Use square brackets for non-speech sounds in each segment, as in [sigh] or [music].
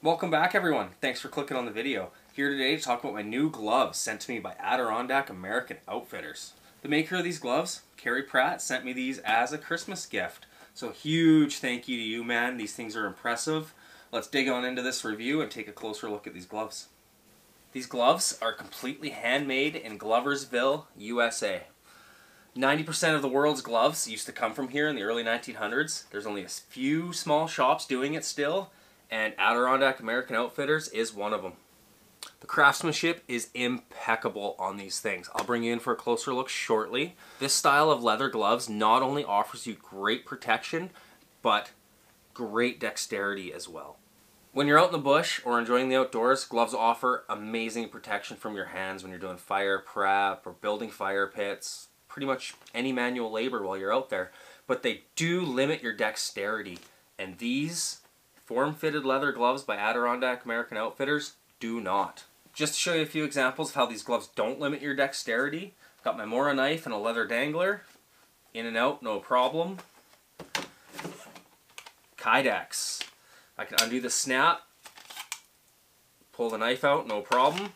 Welcome back everyone. Thanks for clicking on the video. Here today to talk about my new gloves sent to me by Adirondack American Outfitters. The maker of these gloves, Carrie Pratt, sent me these as a Christmas gift. So huge thank you to you man. These things are impressive. Let's dig on into this review and take a closer look at these gloves. These gloves are completely handmade in Gloversville, USA. 90% of the world's gloves used to come from here in the early 1900s. There's only a few small shops doing it still, and Adirondack American Outfitters is one of them. The craftsmanship is impeccable on these things. I'll bring you in for a closer look shortly. This style of leather gloves not only offers you great protection, but great dexterity as well. When you're out in the bush or enjoying the outdoors, gloves offer amazing protection from your hands when you're doing fire prep or building fire pits, pretty much any manual labor while you're out there. But they do limit your dexterity. And these form-fitted leather gloves by Adirondack American Outfitters do not. Just to show you a few examples of how these gloves don't limit your dexterity, got my Mora knife and a leather dangler. In and out, no problem. Kydex. I can undo the snap, pull the knife out, no problem.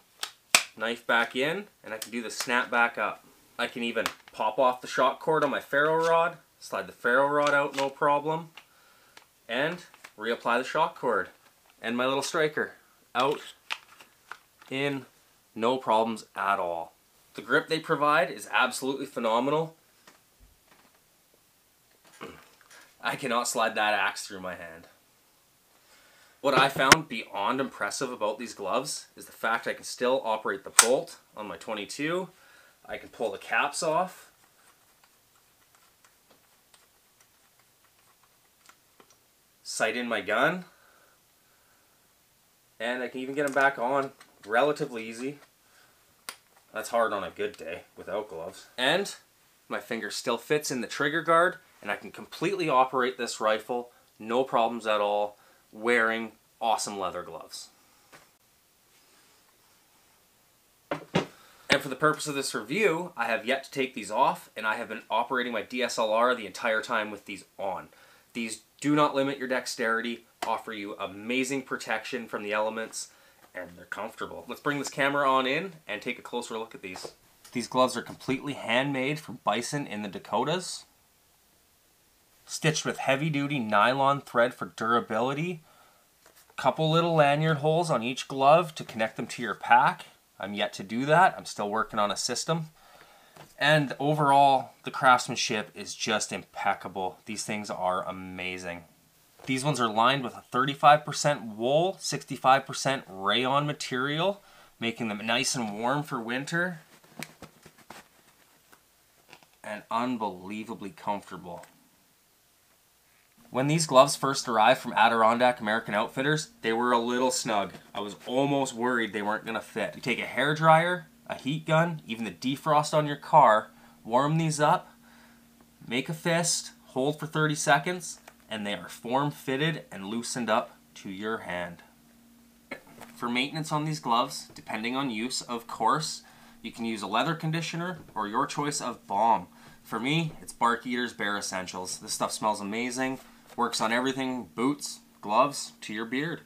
Knife back in, and I can do the snap back up. I can even pop off the shock cord on my ferro rod, slide the ferro rod out, no problem. And reapply the shock cord. And my little striker. Out, in, no problems at all. The grip they provide is absolutely phenomenal. [clears throat] I cannot slide that axe through my hand. What I found beyond impressive about these gloves is the fact I can still operate the bolt on my 22. I can pull the caps off. Sight in my gun. And I can even get them back on relatively easy. That's hard on a good day without gloves. And my finger still fits in the trigger guard and I can completely operate this rifle, no problems at all, wearing awesome leather gloves. And for the purpose of this review, I have yet to take these off, and I have been operating my DSLR the entire time with these on. These do not limit your dexterity, offer you amazing protection from the elements, and they're comfortable. Let's bring this camera on in and take a closer look at these. These gloves are completely handmade from bison in the Dakotas. Stitched with heavy duty nylon thread for durability. Couple little lanyard holes on each glove to connect them to your pack. I'm yet to do that. I'm still working on a system. And overall, the craftsmanship is just impeccable. These things are amazing. These ones are lined with a 35% wool, 65% rayon material, making them nice and warm for winter. And unbelievably comfortable. When these gloves first arrived from Adirondack American Outfitters, they were a little snug. I was almost worried they weren't going to fit. You take a hair dryer, a heat gun, even the defrost on your car, warm these up, make a fist, hold for 30 seconds, and they are form fitted and loosened up to your hand. For maintenance on these gloves, depending on use, of course, you can use a leather conditioner or your choice of balm. For me, it's Bark Eaters Bear Essentials. This stuff smells amazing, works on everything, boots, gloves, to your beard.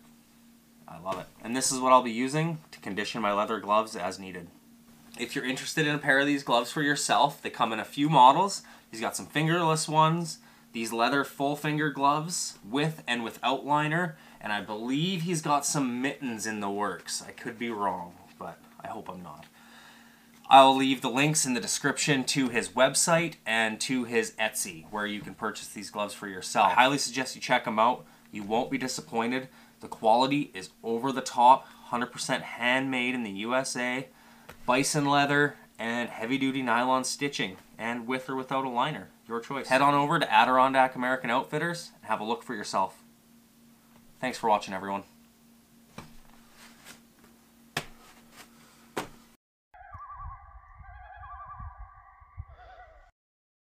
I love it. And this is what I'll be using to condition my leather gloves as needed. If you're interested in a pair of these gloves for yourself, they come in a few models. He's got some fingerless ones, these leather full finger gloves with and without liner, and I believe he's got some mittens in the works. I could be wrong, but I hope I'm not. I'll leave the links in the description to his website and to his Etsy, where you can purchase these gloves for yourself. I highly suggest you check them out. You won't be disappointed. The quality is over the top, 100% handmade in the USA, bison leather, and heavy duty nylon stitching, and with or without a liner. Your choice. Head on over to Adirondack American Outfitters and have a look for yourself. Thanks for watching, everyone.